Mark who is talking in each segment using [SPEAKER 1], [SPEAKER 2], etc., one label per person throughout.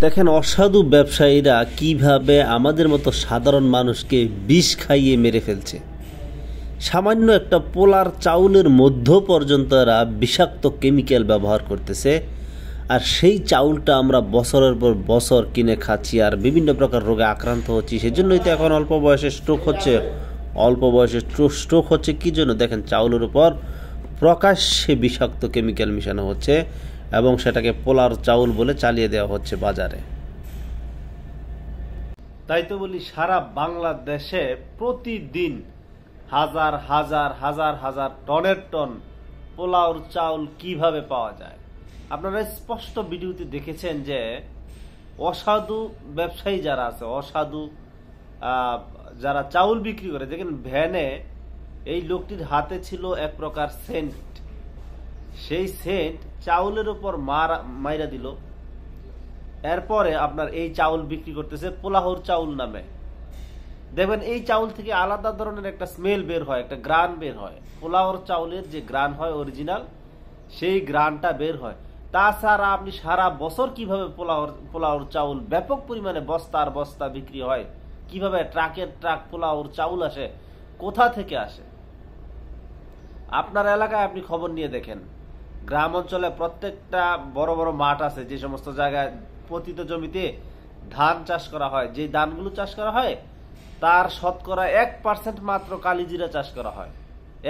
[SPEAKER 1] দেখেন অসাধু ব্যবসায়ীরা কীভাবে আমাদের মতো সাধারণ মানুষকে বিষ খাইয়ে মেরে ফেলছে। সামান্য একটা পোলার চাউলের মধ্য পর্যন্ত এরা বিষাক্ত কেমিক্যাল ব্যবহার করতেছে, আর সেই চাউলটা আমরা বছরের পর বছর কিনে খাচ্ছি, আর বিভিন্ন প্রকার রোগে আক্রান্ত হচ্ছি। সেজন্যই তো এখন অল্প বয়সে স্ট্রোক হচ্ছে। অল্প বয়সে স্ট্রোক হচ্ছে কি জন্য? দেখেন চাউলের উপর প্রকাশ্যে বিষাক্ত কেমিক্যাল মিশানো হচ্ছে। এবং সেটাকে পোলার চাউল বলে চালিয়ে দেওয়া হচ্ছে বাজারে। তাই তো বলি, সারা বাংলাদেশে প্রতিদিন হাজার হাজার হাজার হাজার টনের টন পোলাওর চাউল কীভাবে পাওয়া যায়? আপনারা স্পষ্ট ভিডিওতে দেখেছেন যে অসাধু ব্যবসায়ী যারা আছে, অসাধু যারা চাউল বিক্রি করে, দেখেন ভ্যানে এই লোকটির হাতে ছিল এক প্রকার সেন্ট। সেই সেন্ট চাউলের উপর মারা, মাইরা দিল। এরপরে আপনার এই চাউল বিক্রি করতেছে পোলাহর চাউল নামে। দেখবেন এই চাউল থেকে আলাদা ধরনের একটা স্মেল বের হয়, একটা গ্রান বের হয়। পোলাওর চাউলের যে গ্রান হয় অরিজিনাল সেই গ্রানটা বের হয়। তাছাড়া আপনি সারা বছর কীভাবে পোলাওর পোলাওর চাউল ব্যাপক পরিমাণে বস্তার বস্তা বিক্রি হয়, কীভাবে ট্রাকের ট্রাক পোলাওর চাউল আসে, কোথা থেকে আসে? আপনার এলাকায় আপনি খবর নিয়ে দেখেন। গ্রাম অঞ্চলে প্রত্যেকটা বড় বড় মাঠ আছে, যে সমস্ত জায়গায় পতিত জমিতে ধান চাষ করা হয়। যে ধানগুলো চাষ করা হয়, তার শতকরা এক পার্সেন্ট মাত্র কালিজিরা চাষ করা হয়।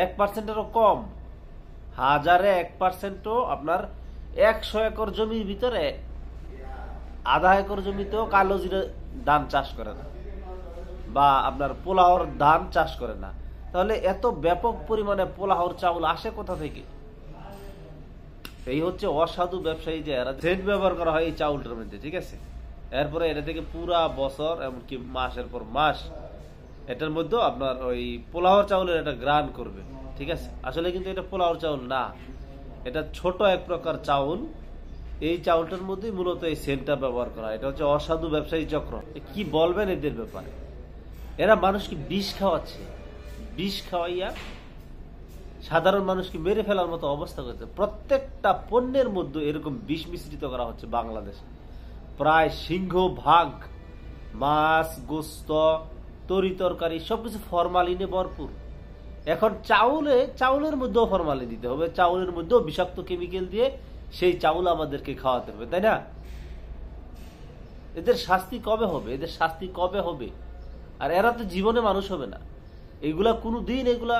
[SPEAKER 1] এক পার্সেন্টেরও কম। হাজারে এক পার্সেন্টও আপনার একশো একর জমির ভিতরে, আধা একর জমিতেও কালো জিরা ধান চাষ করে না বা আপনার পোলাওর ধান চাষ করে না। তাহলে এত ব্যাপক পরিমাণে পোলাহর চাউল আসে কোথা থেকে? এই হচ্ছে অসাধু ব্যবসায়ী যে এরা সেট ব্যবহার করা হয় এই চাউলটার মধ্যে, ঠিক আছে? এরপরে এটা থেকে পুরা বছর এমনকি মাসের পর মাস এটার মধ্যে আপনার ওই পোলাওর চাউলের একটা গ্রান করবে, ঠিক আছে? আসলে কিন্তু এটা পোলাওর চাউল না। এটা ছোট এক প্রকার চাউল। এই চাউলটার মধ্যেই মূলত এই সেন্টটা ব্যবহার করা। এটা হচ্ছে অসাধু ব্যবসায়ী চক্র। কি বলবেন এদের ব্যাপারে? এরা মানুষকে বিষ খাওয়াচ্ছে। বিষ খাওয়াইয়া সাধারণ মানুষকে মেরে ফেলার মতো অবস্থা করেছে। প্রত্যেকটা পণ্যের মধ্যে এরকম বিষ মিশ্রিত করা হচ্ছে বাংলাদেশে। প্রায় সিংহ, ভাগ, মাছ, গোস্ত, তরি তরকারি, সবকিছু ফরমালিনে ভরপুর। এখন চাউলে, চাউলের মধ্যেও ফরমালিন দিতে হবে। চাউলের মধ্যেও বিষাক্ত কেমিক্যাল দিয়ে সেই চাউল আমাদেরকে খাওয়াতে হবে, তাই না? এদের শাস্তি কবে হবে? এদের শাস্তি কবে হবে? আর এরা তো জীবনে মানুষ হবে না। এগুলা কোনো দিন এগুলা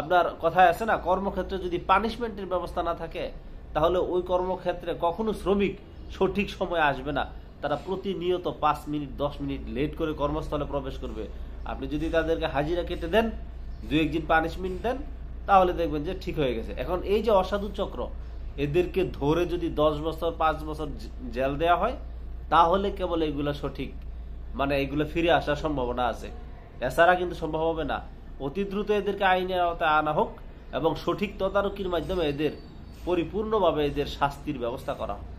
[SPEAKER 1] আপনার কথায় আছে না, কর্মক্ষেত্রে যদি পানিশমেন্টের ব্যবস্থা না থাকে, তাহলে ওই কর্মক্ষেত্রে কখনো শ্রমিক সঠিক সময় আসবে না। তারা প্রতিনিয়ত পাঁচ মিনিট, দশ মিনিট লেট করে কর্মস্থলে প্রবেশ করবে। আপনি যদি তাদেরকে হাজিরা কেটে দেন, দু একদিন পানিশমেন্ট দেন, তাহলে দেখবেন যে ঠিক হয়ে গেছে। এখন এই যে অসাধু চক্র, এদেরকে ধরে যদি দশ বছর, পাঁচ বছর জেল দেওয়া হয়, তাহলে কেবল এগুলো সঠিক মানে এগুলো ফিরে আসার সম্ভাবনা আছে। এছাড়া কিন্তু সম্ভব হবে না। অতি দ্রুত এদেরকে আইনের আওতায় আনা হোক এবং সঠিক তদারকির মাধ্যমে এদের পরিপূর্ণভাবে এদের শাস্তির ব্যবস্থা করা হোক।